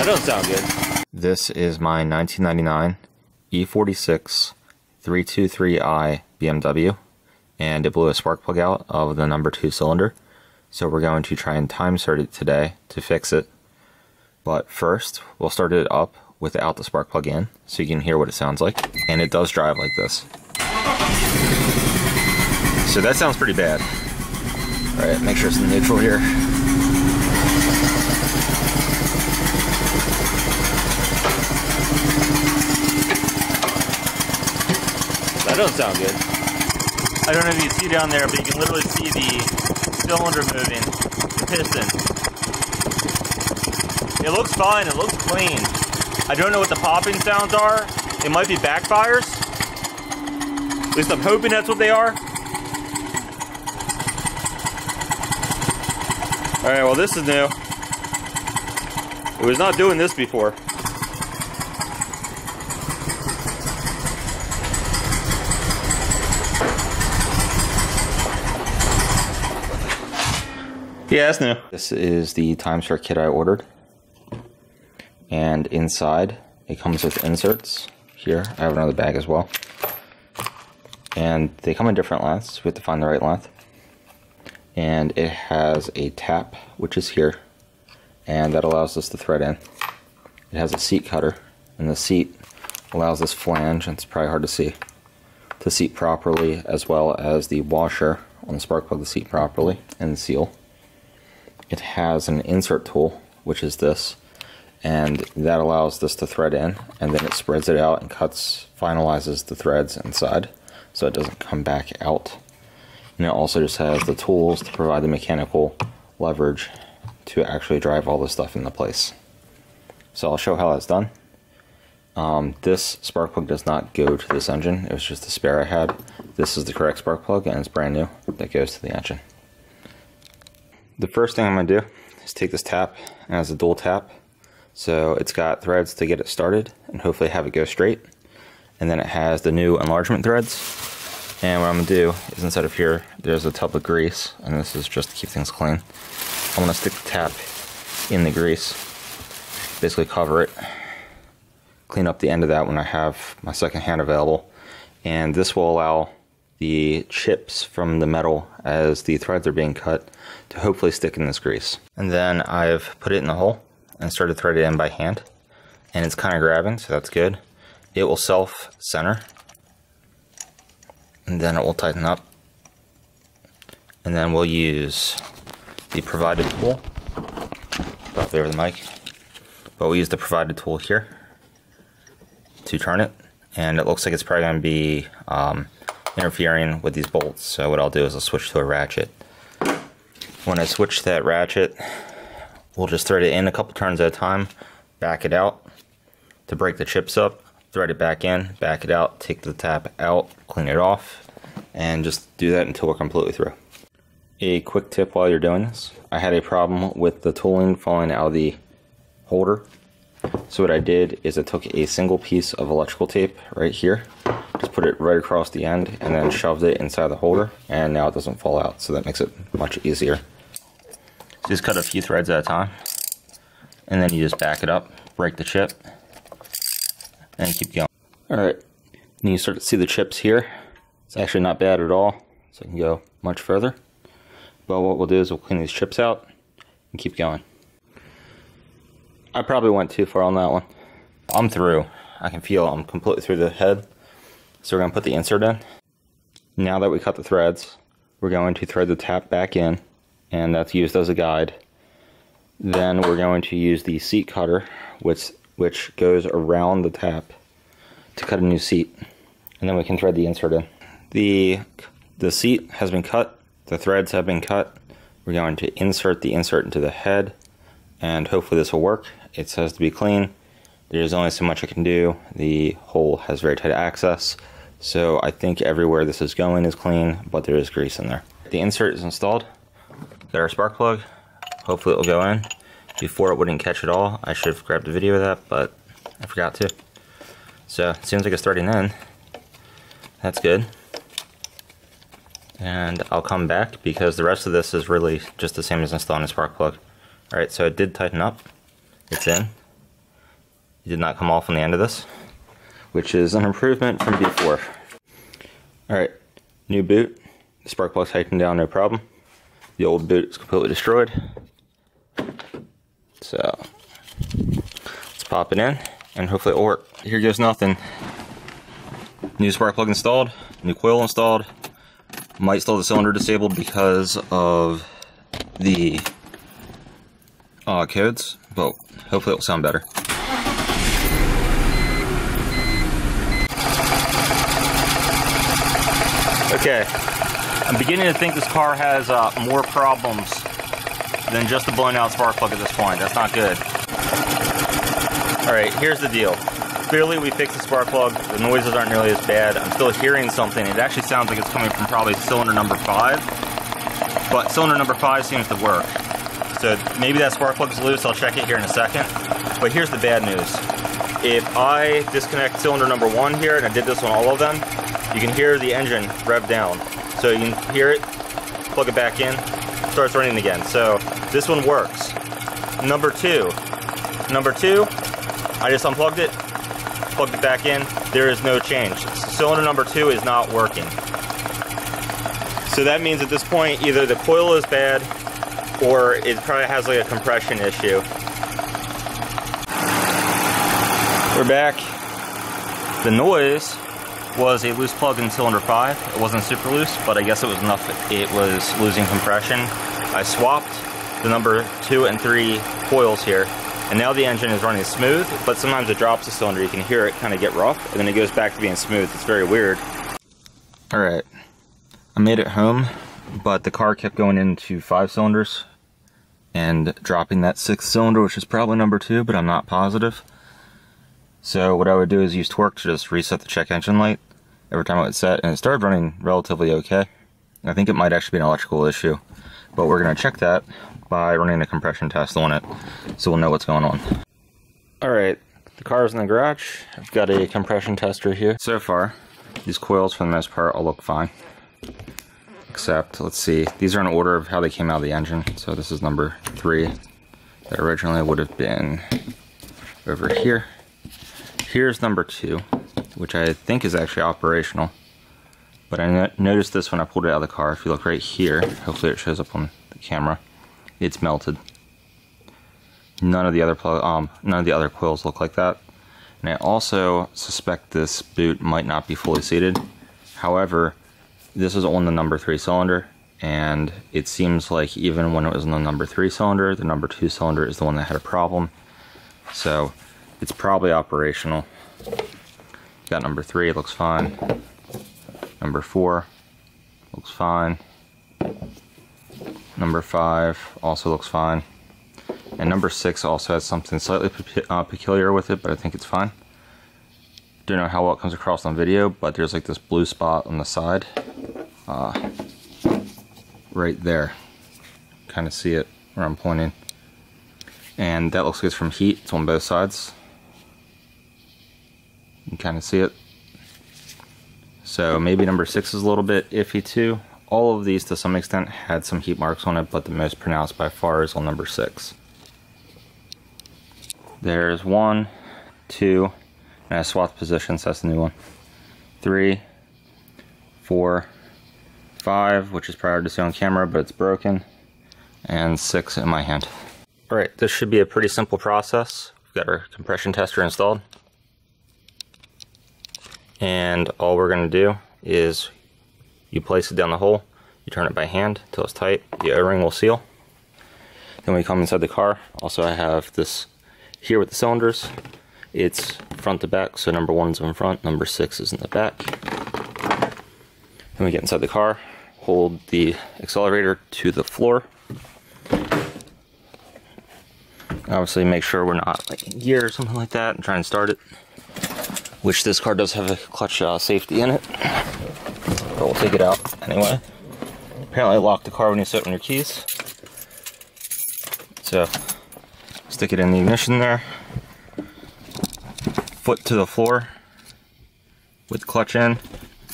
That doesn't sound good. This is my 1999 E46 323i BMW, and it blew a spark plug out of the number 2 cylinder. So we're going to try and TimeSert it today to fix it. But first, we'll start it up without the spark plug in, so you can hear what it sounds like. And it does drive like this. So that sounds pretty bad. Alright, make sure it's in neutral here. That doesn't sound good. I don't know if you see down there, but you can literally see the cylinder moving, the piston. It looks fine, it looks clean. I don't know what the popping sounds are. It might be backfires. At least I'm hoping that's what they are. Alright, well this is new. It was not doing this before. Yeah, that's new. This is the TimeSert kit I ordered. And inside, it comes with inserts. Here, I have another bag as well. And they come in different lengths. We have to find the right length. And it has a tap, which is here. And that allows us to thread in. It has a seat cutter. And the seat allows this flange, and it's probably hard to see, to seat properly, as well as the washer on the spark plug to seat properly and seal it has an insert tool, which is this, and that allows this to thread in, and then it spreads it out and cuts, finalizes the threads inside, so it doesn't come back out. And it also just has the tools to provide the mechanical leverage to actually drive all this stuff into place. So I'll show how that's done. Um, this spark plug does not go to this engine, it was just a spare I had. This is the correct spark plug and it's brand new that goes to the engine. The first thing I'm going to do is take this tap, it a dual tap, so it's got threads to get it started and hopefully have it go straight. And then it has the new enlargement threads. And what I'm going to do is instead of here, there's a tub of grease, and this is just to keep things clean. I'm going to stick the tap in the grease, basically cover it, clean up the end of that when I have my second hand available. And this will allow the chips from the metal as the threads are being cut to hopefully stick in this grease. And then I've put it in the hole and started threading it in by hand. And it's kind of grabbing, so that's good. It will self-center. And then it will tighten up. And then we'll use the provided tool. About over the mic. But we'll use the provided tool here to turn it. And it looks like it's probably going to be um, interfering with these bolts. So what I'll do is I'll switch to a ratchet. When I switch that ratchet, we'll just thread it in a couple turns at a time, back it out to break the chips up, thread it back in, back it out, take the tap out, clean it off, and just do that until we're completely through. A quick tip while you're doing this, I had a problem with the tooling falling out of the holder. So what I did is I took a single piece of electrical tape right here, just put it right across the end and then shoved it inside the holder and now it doesn't fall out so that makes it much easier. Just cut a few threads at a time and then you just back it up, break the chip and keep going. Alright, and you start to see the chips here. It's actually not bad at all so I can go much further. But what we'll do is we'll clean these chips out and keep going. I probably went too far on that one. I'm through. I can feel I'm completely through the head. So we're going to put the insert in. Now that we cut the threads, we're going to thread the tap back in, and that's used as a guide. Then we're going to use the seat cutter, which, which goes around the tap to cut a new seat. And then we can thread the insert in. The, the seat has been cut, the threads have been cut. We're going to insert the insert into the head, and hopefully this will work. It says to be clean. There's only so much I can do. The hole has very tight access, so I think everywhere this is going is clean, but there is grease in there. The insert is installed. Got our spark plug. Hopefully it will go in. Before it wouldn't catch at all. I should have grabbed a video of that, but I forgot to. So it seems like it's starting in. That's good. And I'll come back because the rest of this is really just the same as installing a spark plug. Alright, so it did tighten up. It's in. It did not come off on the end of this, which is an improvement from before. All right, new boot. The spark plug's tightened down, no problem. The old boot is completely destroyed. So let's pop it in and hopefully it'll work. Here goes nothing. New spark plug installed, new coil installed. Might still have the cylinder disabled because of the codes, but hopefully it'll sound better. Okay, I'm beginning to think this car has uh, more problems than just the blown out spark plug at this point. That's not good. Alright, here's the deal. Clearly we fixed the spark plug, the noises aren't nearly as bad. I'm still hearing something. It actually sounds like it's coming from probably cylinder number 5. But cylinder number 5 seems to work. So maybe that spark plug's loose, I'll check it here in a second. But here's the bad news. If I disconnect cylinder number 1 here, and I did this on all of them, you can hear the engine rev down. So you can hear it, plug it back in, starts running again. So this one works. Number two, number two, I just unplugged it, plugged it back in. There is no change. Cylinder number two is not working. So that means at this point, either the coil is bad or it probably has like a compression issue. We're back. The noise was a loose plug in cylinder 5. It wasn't super loose, but I guess it was enough it was losing compression. I swapped the number 2 and 3 coils here, and now the engine is running smooth, but sometimes it drops the cylinder. You can hear it kind of get rough, and then it goes back to being smooth. It's very weird. Alright, I made it home, but the car kept going into 5 cylinders, and dropping that 6th cylinder, which is probably number 2, but I'm not positive. So what I would do is use torque to just reset the check engine light every time it would set, and it started running relatively okay. I think it might actually be an electrical issue, but we're going to check that by running a compression test on it, so we'll know what's going on. Alright, the car is in the garage. I've got a compression tester here. So far, these coils for the most part all look fine. Except, let's see, these are in order of how they came out of the engine. So this is number three. That originally would have been over here. Here's number two, which I think is actually operational. But I noticed this when I pulled it out of the car. If you look right here, hopefully it shows up on the camera, it's melted. None of the other um, none of the other coils look like that. And I also suspect this boot might not be fully seated. However, this is on the number three cylinder, and it seems like even when it was on the number three cylinder, the number two cylinder is the one that had a problem. So it's probably operational. Got number three, it looks fine. Number four, looks fine. Number five also looks fine. And number six also has something slightly uh, peculiar with it, but I think it's fine. Don't know how well it comes across on video, but there's like this blue spot on the side. Uh, right there. Kind of see it where I'm pointing. And that looks like it's from heat. It's on both sides. You kind of see it. So maybe number six is a little bit iffy too. All of these to some extent had some heat marks on it, but the most pronounced by far is on number six. There's one, two, and I swapped positions, that's the new one. Three, four, five, which is prior to see on camera, but it's broken, and six in my hand. All right, this should be a pretty simple process. We've got our compression tester installed. And all we're gonna do is you place it down the hole, you turn it by hand until it's tight, the O-ring will seal. Then we come inside the car, also I have this here with the cylinders. It's front to back, so number one's in front, number six is in the back. Then we get inside the car, hold the accelerator to the floor. Obviously make sure we're not like in gear or something like that and try and start it which this car does have a clutch uh, safety in it. But we'll take it out anyway. Apparently lock the car when you set on your keys. So, stick it in the ignition there. Foot to the floor with clutch in.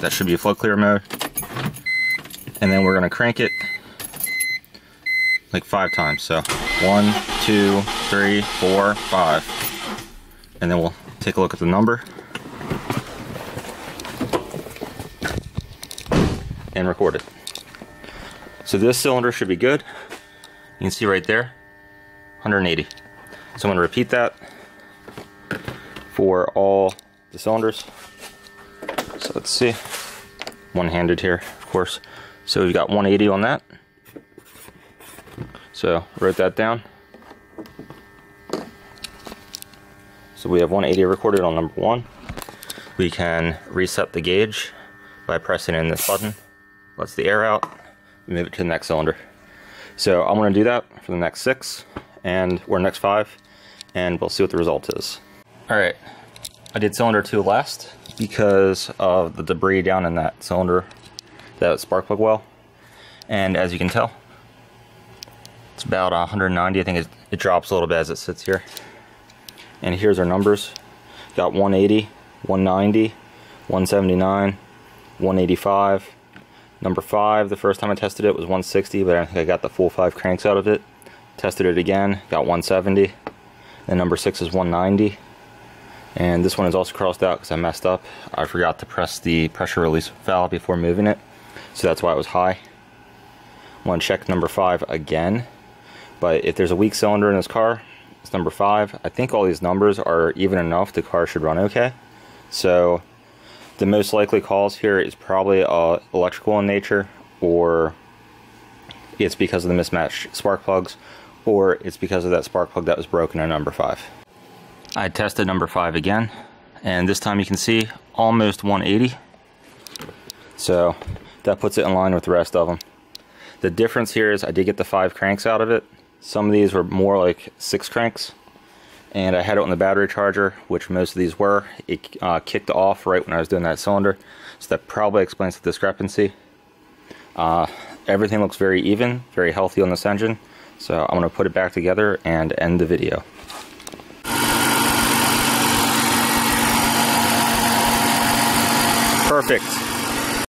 That should be a flood clear mode. And then we're gonna crank it like five times. So one, two, three, four, five. and then we'll take a look at the number and record it. So this cylinder should be good. You can see right there, 180. So I'm gonna repeat that for all the cylinders. So let's see, one-handed here, of course. So we've got 180 on that. So wrote that down. So we have 180 recorded on number one. We can reset the gauge by pressing in this button. Lets the air out, move it to the next cylinder. So I'm gonna do that for the next six and or next five, and we'll see what the result is. All right, I did cylinder two last because of the debris down in that cylinder, that spark plug well. And as you can tell, it's about 190. I think it, it drops a little bit as it sits here. And here's our numbers. Got 180, 190, 179, 185. Number five, the first time I tested it was 160, but I think I got the full five cranks out of it. Tested it again, got 170. Then number six is 190. And this one is also crossed out because I messed up. I forgot to press the pressure release valve before moving it. So that's why it was high. I want to check number five again. But if there's a weak cylinder in this car, it's number five. I think all these numbers are even enough. The car should run okay. So the most likely cause here is probably uh, electrical in nature or it's because of the mismatched spark plugs or it's because of that spark plug that was broken in number five. I tested number five again and this time you can see almost 180 so that puts it in line with the rest of them. The difference here is I did get the five cranks out of it. Some of these were more like six cranks and I had it on the battery charger, which most of these were. It uh, kicked off right when I was doing that cylinder, so that probably explains the discrepancy. Uh, everything looks very even, very healthy on this engine, so I'm going to put it back together and end the video. Perfect.